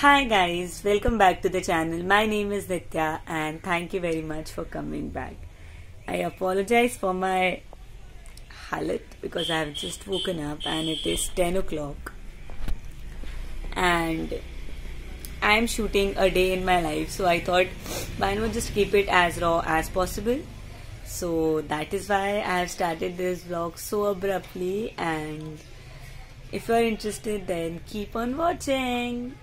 Hi guys, welcome back to the channel. My name is Nitya and thank you very much for coming back. I apologize for my halat because I have just woken up and it is 10 o'clock and I am shooting a day in my life so I thought why not just keep it as raw as possible. So that is why I have started this vlog so abruptly and if you are interested then keep on watching.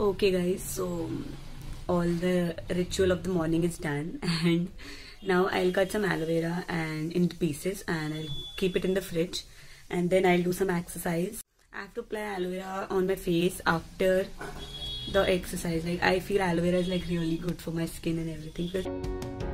Okay, guys, so um, all the ritual of the morning is done, and now I'll cut some aloe vera and into pieces, and I'll keep it in the fridge, and then I'll do some exercise. I have to apply aloe vera on my face after the exercise. Like I feel aloe vera is like really good for my skin and everything.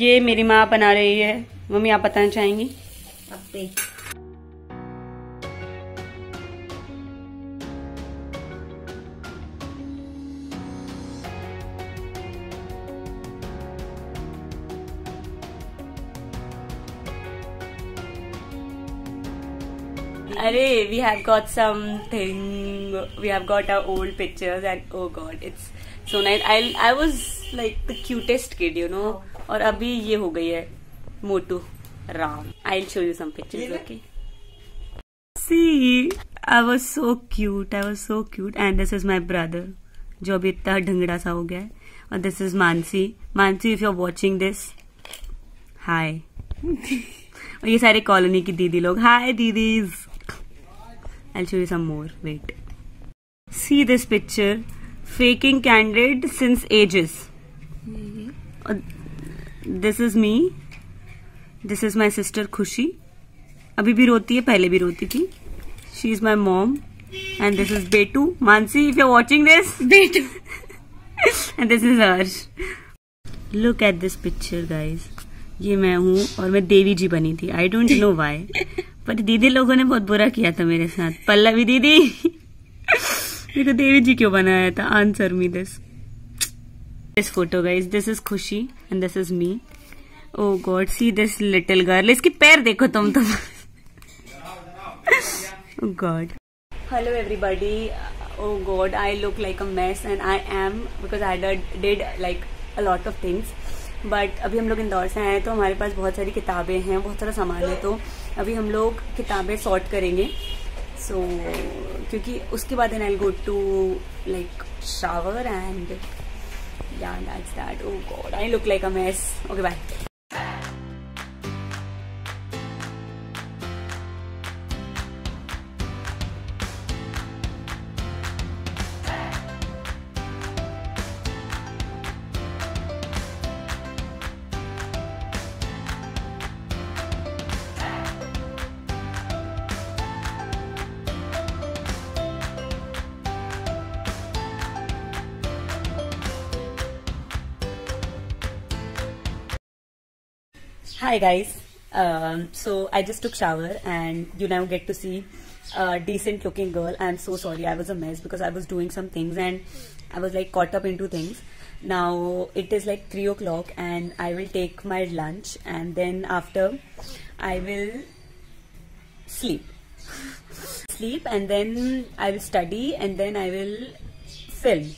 ये मेरी माँ बना रही है। Mummy आप बताना चाहेंगी? अरे we have got something we have got our old pictures and oh god it's so nice I I was like the cutest kid you know और अभी ये हो गई है मोटू Ram. I show you some pictures okay see I was so cute I was so cute and this is my brother जो अभी इतना ढंगड़ा सा हो गया है। और this is Mansi Mansi if you are watching this hi और ये सारे कॉलोनी की दीदी लोग। Hi didis. I show you some more wait see this picture faking candid since ages. Uh, is me this is my sister Khushi अभी भी रोती है पहले भी रोती थी। She is my mom and this is बेटू Mansi if you watching this बेटू and this is Harsh look at this picture guys ये मैं हूँ और मैं देवी जी बनी थी। आई डोंट नो वाई पर दीदी लोगों ने बहुत बुरा किया था मेरे साथ। पल्लवी दीदी। देखो देवी जी क्यों बनाया था? Answer me this this photo guys this is Khushi and this is me oh god see this little girl इसकी पैर देखो तुम तो god hello everybody oh god I look like a mess and I am because I did like a lot of things but अभी हम लोग इंदौर से आए तो हमारे पास बहुत सारी किताबें हैं बहुत सारा सामान है तो अभी हम लोग किताबें सॉर्ट करेंगे। सो so, क्योंकि उसके बाद and I go to like shower and yarn that's that. Oh god i look like a mess. Okay bye. Hi guys. Um, so I just took shower and you now get to see a decent looking girl. I'm so sorry. I was a mess because I was doing some things and I was like caught up into things. Now it is like 3 o'clock and I will take my lunch and then after I will sleep. sleep and then I will study and then I will film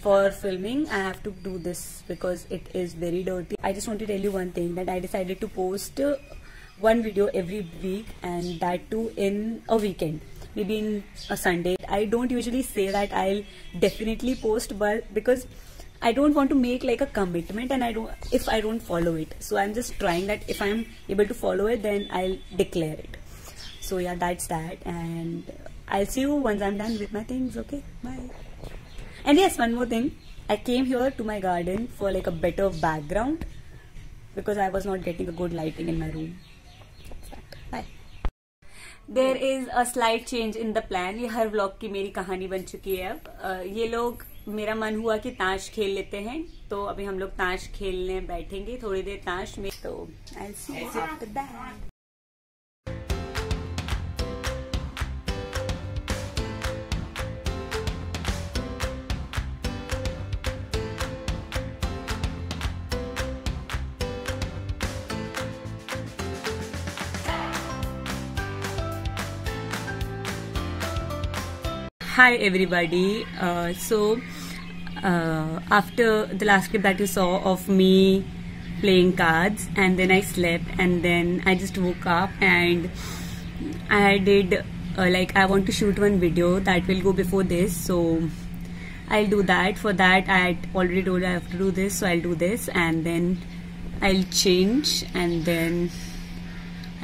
for filming I have to do this because it is very dirty. I just want to tell you one thing that I decided to post uh, one video every week and that too in a weekend maybe in a Sunday. I don't usually say that I'll definitely post but because I don't want to make like a commitment and I don't if I don't follow it. So I'm just trying that if I'm able to follow it then I'll declare it. So yeah that's that and I'll see you once I'm done with my things okay bye. And yes one more thing I came here to my garden for like a better background because I was not getting a good lighting in my room there is a slight change in the plan ये हर blog की मेरी कहानी बन चुकी है अब। uh, ये लोग मेरा मन हुआ कि ताश खेल लेते हैं। तो अभी हम लोग ताश खेलने बैठेंगे थोड़ी देर ताश में। तो I see hi everybody. Uh, so uh, after the last clip that you saw of me playing cards and then I slept and then I just woke up and I did uh, like I want to shoot one video that will go before this so I'll do that. For that I had already told I have to do this so I'll do this and then I'll change and then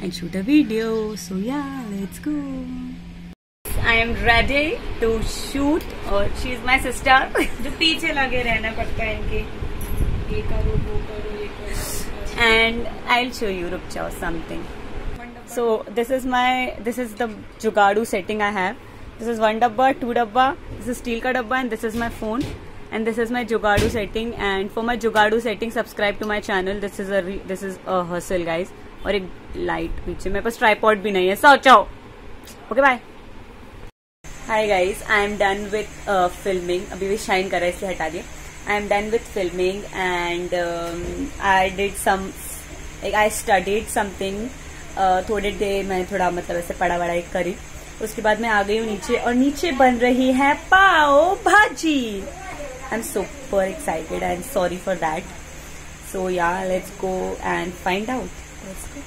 I'll shoot a video. So yeah let's go I am ready to shoot और she is my sister जो पीछे लगे रहना पड़ता है इनके and I show you रुक चाओ something so this is my this is the जुगाड़ू setting I have this is one डब्बा टू डब्बा दिस इज़ स्टील का डब्बा and this is my phone and this is my जुगाड़ू setting and for my जुगाड़ू setting subscribe to my channel this is this is a rehearsal guys और एक light पीछे। मेरे पास tripod भी नहीं है। सो चाओ okay bye hi guys I am done with filming अभी भी शाइन कर इसलिए हटा दिया। I am done with filming and I did some I studied something थोड़े देर मैंने थोड़ा मतलब ऐसे पढ़ा वढ़ाई करी। उसके बाद मैं आ गई हूँ नीचे और नीचे बन रही है pav bhaji. I am super excited and sorry for that so yeah let's go and find out let's go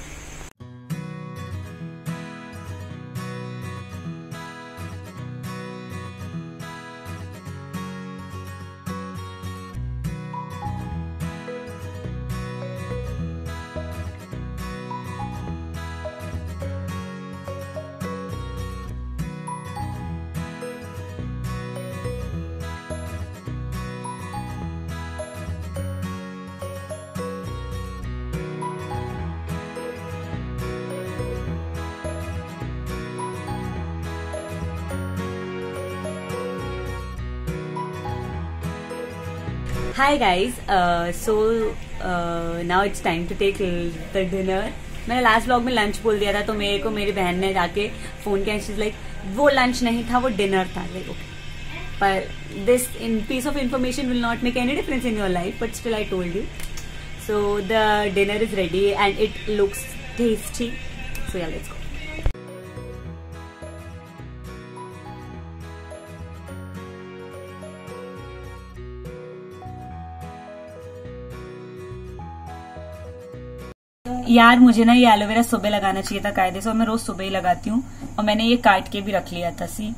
hi guys so now it's time to take the dinner मैंने लास्ट ब्लॉग में lunch बोल दिया था तो मेरे को मेरी बहन ने जाके फ़ोन किया चीज़ लाइक वो लंच नहीं था, वो डिनर था. लाइक ओके पर this in piece of information will not make any difference in your life but still I told you so the dinner is ready and it looks tasty so yeah let's go यार मुझे ना ये aloe vera सुबह लगाना चाहिए था कायदे से और मैं रोज सुबह ही लगाती हूँ और मैंने ये काट के भी रख लिया था सी।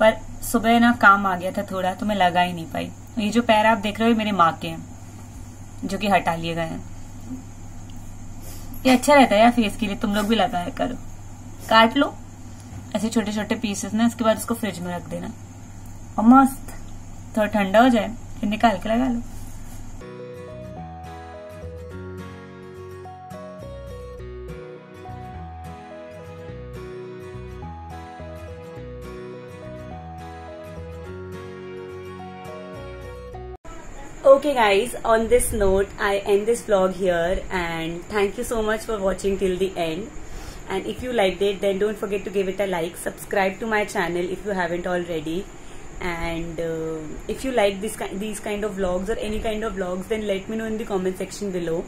पर सुबह ना काम आ गया था थोड़ा तो मैं लगा ही नहीं पाई। ये जो पैर आप देख रहे हो मेरे माँ के हैं, जो कि हटा लिए गए हैं। ये अच्छा रहता है यार फेस के लिए, तुम लोग भी लगाया करो। काट लो। ऐसे छोटे छोटे पीसेस ना उसके बाद उसको फ्रिज में रख देना। और मस्त। थोड़ा ठंडा हो जाए, फिर निकाल के लगा लो। Okay guys on this note i end this vlog here and thank you so much for watching till the end. And if you liked it then don't forget to give it a like subscribe to my channel if you haven't already. And uh, if you like this kind these kind of vlogs or any kind of vlogs then let me know in the comment section below.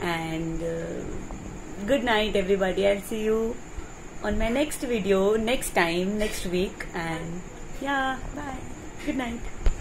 And uh, good night everybody. I'll see you on my next video next time next week. And yeah bye. Good night